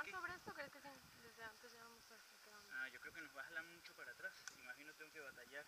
caminar sobre esto? ¿Crees que desde antes ya vamos a onda? Ah, yo creo que nos va a jalar mucho para atrás. Imagino tengo que batallar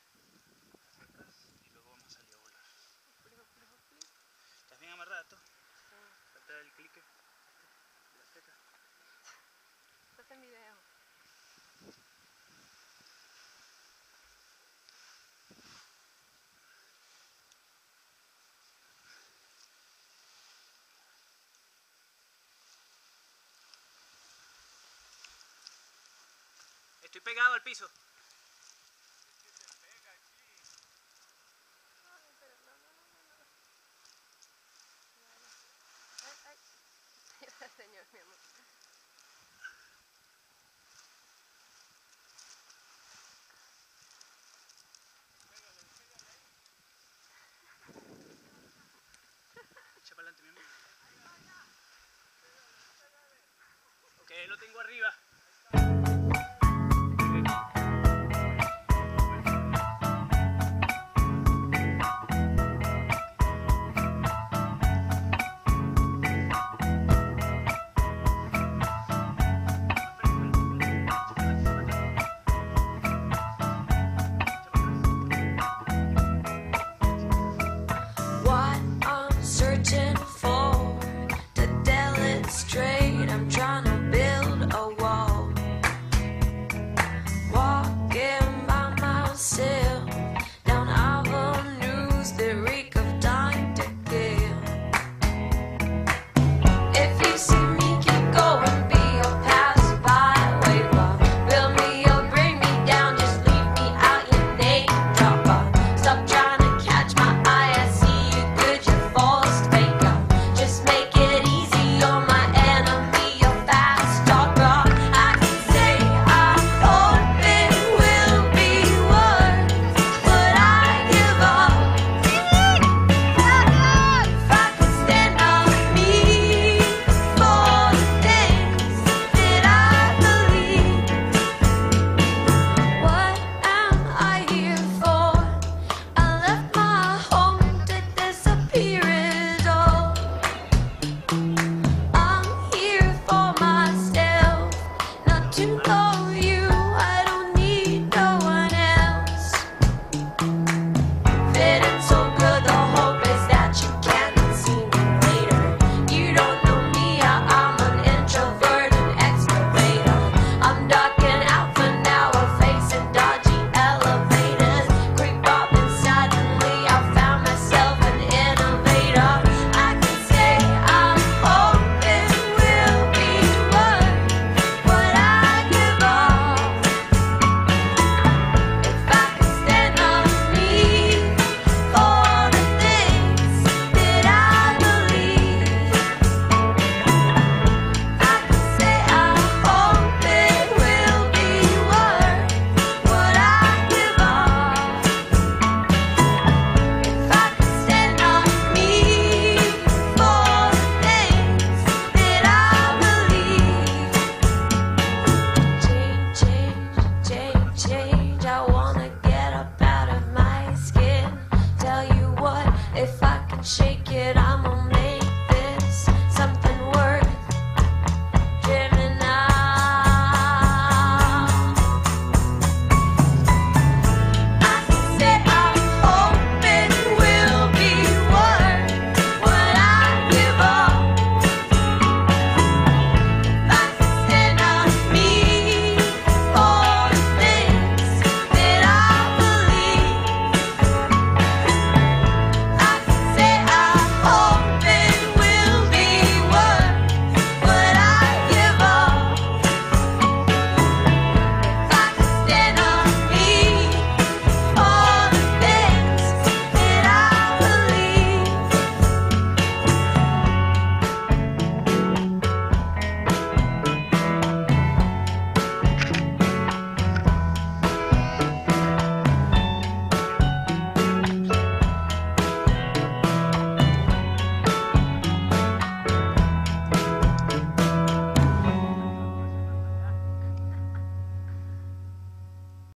Estoy pegado al piso. Señor, mi amor. Ok, lo tengo arriba. it out.